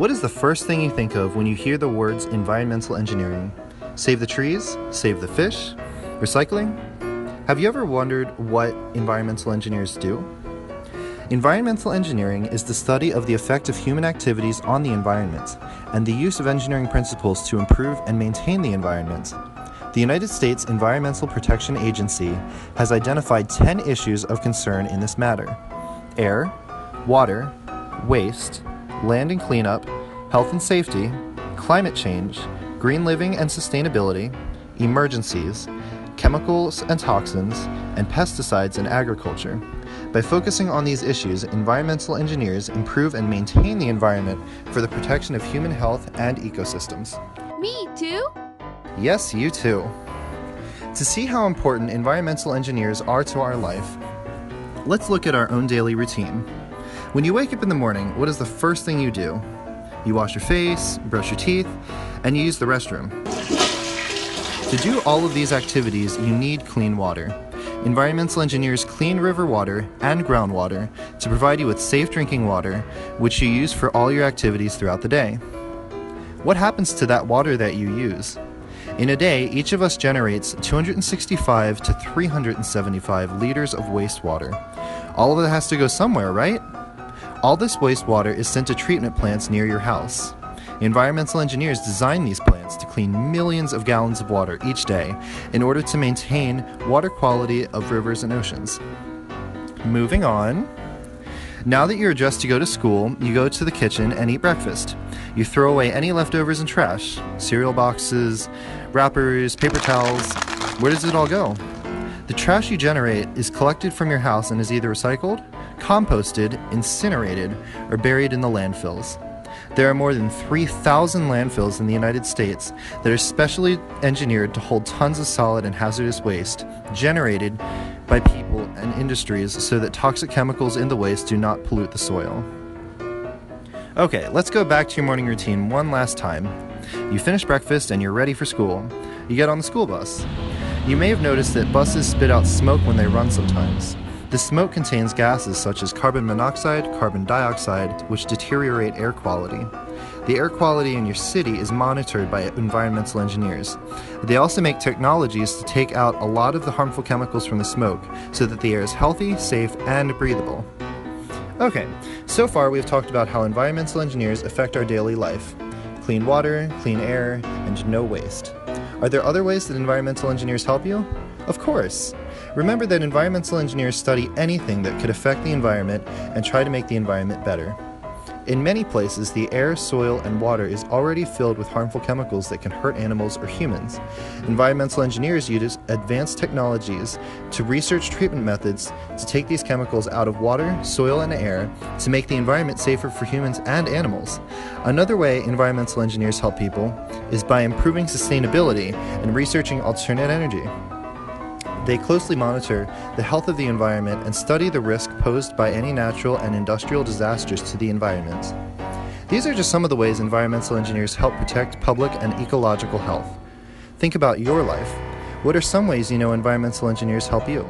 What is the first thing you think of when you hear the words environmental engineering? Save the trees? Save the fish? Recycling? Have you ever wondered what environmental engineers do? Environmental engineering is the study of the effect of human activities on the environment and the use of engineering principles to improve and maintain the environment. The United States Environmental Protection Agency has identified 10 issues of concern in this matter air, water, waste, land and cleanup, health and safety, climate change, green living and sustainability, emergencies, chemicals and toxins, and pesticides in agriculture. By focusing on these issues, environmental engineers improve and maintain the environment for the protection of human health and ecosystems. Me too? Yes, you too. To see how important environmental engineers are to our life, let's look at our own daily routine. When you wake up in the morning, what is the first thing you do? You wash your face, brush your teeth, and you use the restroom. To do all of these activities, you need clean water. Environmental engineers clean river water and groundwater to provide you with safe drinking water, which you use for all your activities throughout the day. What happens to that water that you use? In a day, each of us generates 265 to 375 liters of wastewater. All of it has to go somewhere, right? All this wastewater is sent to treatment plants near your house. Environmental engineers design these plants to clean millions of gallons of water each day in order to maintain water quality of rivers and oceans. Moving on. Now that you're dressed to go to school, you go to the kitchen and eat breakfast. You throw away any leftovers and trash cereal boxes, wrappers, paper towels. Where does it all go? The trash you generate is collected from your house and is either recycled, composted, incinerated, or buried in the landfills. There are more than 3,000 landfills in the United States that are specially engineered to hold tons of solid and hazardous waste generated by people and industries so that toxic chemicals in the waste do not pollute the soil. Okay, let's go back to your morning routine one last time. You finish breakfast and you're ready for school. You get on the school bus. You may have noticed that buses spit out smoke when they run sometimes. The smoke contains gases such as carbon monoxide, carbon dioxide, which deteriorate air quality. The air quality in your city is monitored by environmental engineers. They also make technologies to take out a lot of the harmful chemicals from the smoke so that the air is healthy, safe, and breathable. Okay, so far we've talked about how environmental engineers affect our daily life clean water, clean air, and no waste. Are there other ways that environmental engineers help you? Of course. Remember that environmental engineers study anything that could affect the environment and try to make the environment better. In many places, the air, soil, and water is already filled with harmful chemicals that can hurt animals or humans. Environmental engineers use advanced technologies to research treatment methods to take these chemicals out of water, soil, and air to make the environment safer for humans and animals. Another way environmental engineers help people is by improving sustainability and researching alternate energy. They closely monitor the health of the environment and study the risk posed by any natural and industrial disasters to the environment. These are just some of the ways environmental engineers help protect public and ecological health. Think about your life. What are some ways you know environmental engineers help you?